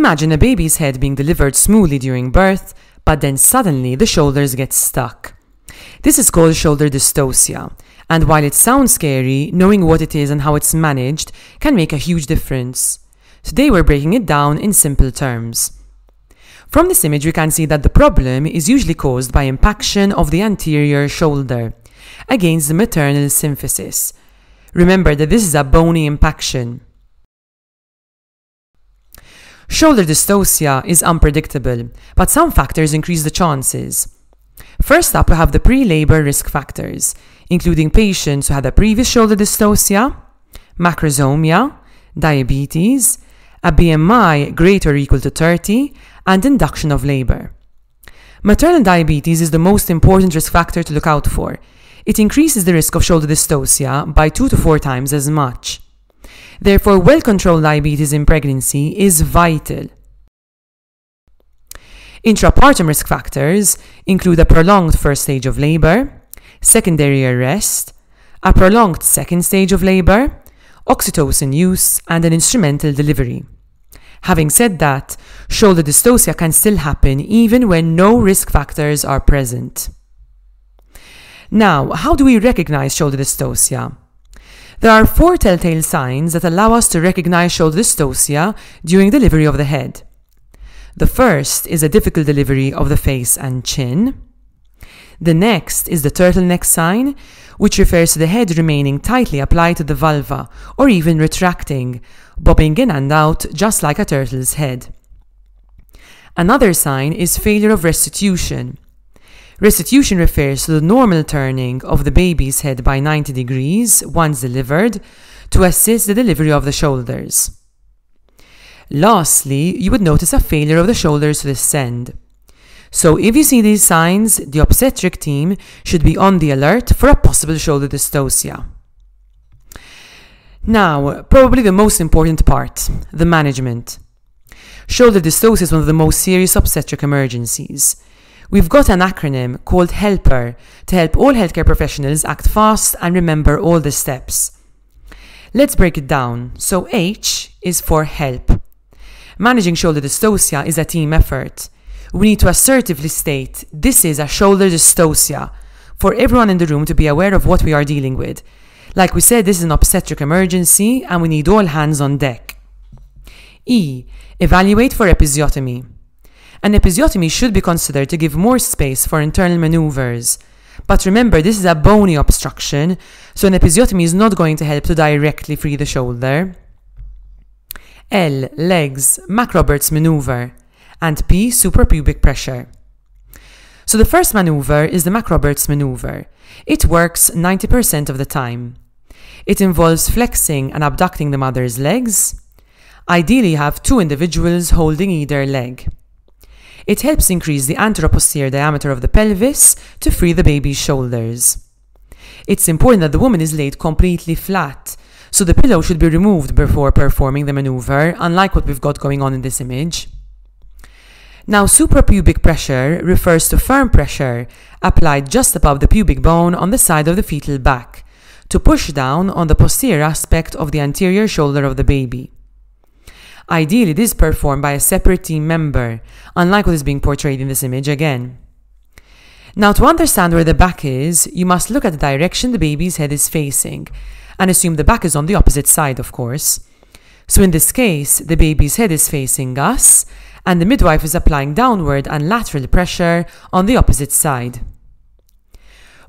Imagine a baby's head being delivered smoothly during birth, but then suddenly the shoulders get stuck. This is called shoulder dystocia, and while it sounds scary, knowing what it is and how it's managed can make a huge difference. Today we're breaking it down in simple terms. From this image we can see that the problem is usually caused by impaction of the anterior shoulder against the maternal symphysis. Remember that this is a bony impaction. Shoulder dystocia is unpredictable, but some factors increase the chances. First up, we have the pre-labor risk factors, including patients who had a previous shoulder dystocia, macrosomia, diabetes, a BMI greater or equal to 30, and induction of labor. Maternal diabetes is the most important risk factor to look out for. It increases the risk of shoulder dystocia by 2 to 4 times as much. Therefore, well controlled diabetes in pregnancy is vital. Intrapartum risk factors include a prolonged first stage of labor, secondary arrest, a prolonged second stage of labor, oxytocin use, and an instrumental delivery. Having said that, shoulder dystocia can still happen even when no risk factors are present. Now, how do we recognize shoulder dystocia? There are four telltale signs that allow us to recognize shoulder dystocia during delivery of the head. The first is a difficult delivery of the face and chin. The next is the turtleneck sign, which refers to the head remaining tightly applied to the vulva or even retracting, bobbing in and out just like a turtle's head. Another sign is failure of restitution. Restitution refers to the normal turning of the baby's head by 90 degrees once delivered to assist the delivery of the shoulders. Lastly, you would notice a failure of the shoulders to descend. So if you see these signs, the obstetric team should be on the alert for a possible shoulder dystocia. Now, probably the most important part, the management. Shoulder dystocia is one of the most serious obstetric emergencies. We've got an acronym called HELPERR to help all healthcare professionals act fast and remember all the steps. Let's break it down. So H is for help. Managing shoulder dystocia is a team effort. We need to assertively state this is a shoulder dystocia for everyone in the room to be aware of what we are dealing with. Like we said, this is an obstetric emergency and we need all hands on deck. E. Evaluate for episiotomy. An episiotomy should be considered to give more space for internal maneuvers. But remember, this is a bony obstruction, so an episiotomy is not going to help to directly free the shoulder. L. Legs, McRoberts maneuver. And P. Suprapubic pressure. So the first maneuver is the McRoberts maneuver. It works 90% of the time. It involves flexing and abducting the mother's legs. Ideally, have two individuals holding either leg. It helps increase the anteroposterior diameter of the pelvis to free the baby's shoulders. It's important that the woman is laid completely flat so the pillow should be removed before performing the maneuver, unlike what we've got going on in this image. Now, suprapubic pressure refers to firm pressure applied just above the pubic bone on the side of the fetal back to push down on the posterior aspect of the anterior shoulder of the baby. Ideally, this is performed by a separate team member, unlike what is being portrayed in this image again. Now, to understand where the back is, you must look at the direction the baby's head is facing and assume the back is on the opposite side, of course. So in this case, the baby's head is facing us, and the midwife is applying downward and lateral pressure on the opposite side.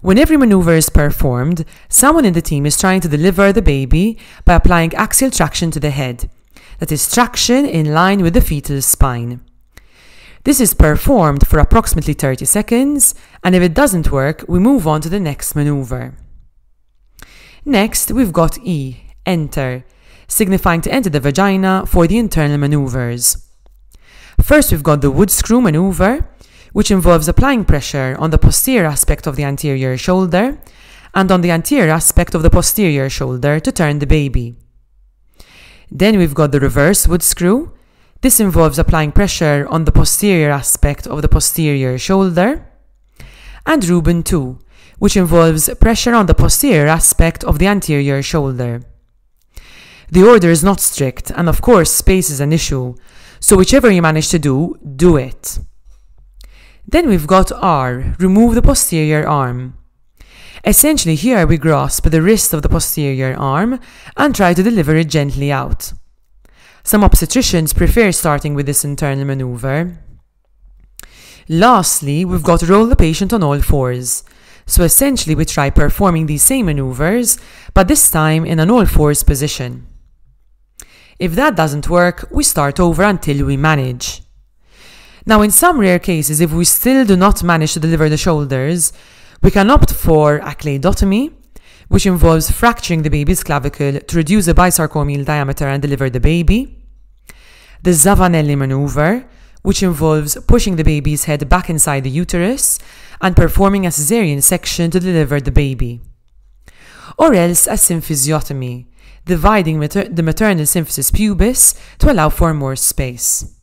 When every maneuver is performed, someone in the team is trying to deliver the baby by applying axial traction to the head, that is, traction in line with the fetal spine. This is performed for approximately 30 seconds, and if it doesn't work, we move on to the next maneuver. Next, we've got E, enter, signifying to enter the vagina for the internal maneuvers. First, we've got the wood screw maneuver, which involves applying pressure on the posterior aspect of the anterior shoulder and on the anterior aspect of the posterior shoulder to turn the baby. Then we've got the reverse wood screw. This involves applying pressure on the posterior aspect of the posterior shoulder. And Rubin 2, which involves pressure on the posterior aspect of the anterior shoulder. The order is not strict, and of course, space is an issue, So whichever you manage to do, do it. Then we've got R, remove the posterior arm. Essentially here we grasp the wrist of the posterior arm and try to deliver it gently out. Some obstetricians prefer starting with this internal maneuver. Lastly, we've got to roll the patient on all fours. So essentially we try performing these same maneuvers, but this time in an all fours position. If that doesn't work, we start over until we manage. Now in some rare cases, if we still do not manage to deliver the shoulders, we can opt for a cleidotomy, which involves fracturing the baby's clavicle to reduce the bisacromial diameter and deliver the baby. The Zavanelli maneuver, which involves pushing the baby's head back inside the uterus and performing a cesarean section to deliver the baby. Or else a symphysiotomy, dividing mater the maternal symphysis pubis to allow for more space.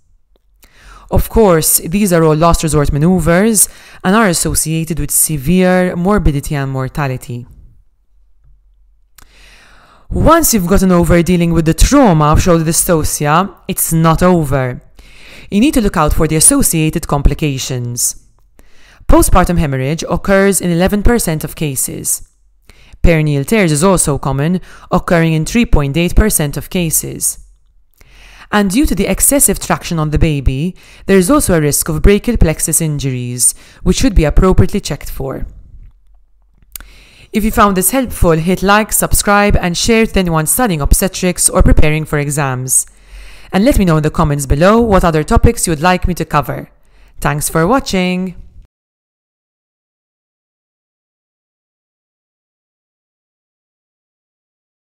Of course, these are all last resort maneuvers and are associated with severe morbidity and mortality. Once you've gotten over dealing with the trauma of shoulder dystocia, it's not over. You need to look out for the associated complications. Postpartum hemorrhage occurs in 11% of cases. Perineal tears is also common, occurring in 3.8% of cases. And due to the excessive traction on the baby, there is also a risk of brachial plexus injuries, which should be appropriately checked for. If you found this helpful, hit like, subscribe, and share to anyone studying obstetrics or preparing for exams. And let me know in the comments below what other topics you would like me to cover. Thanks for watching!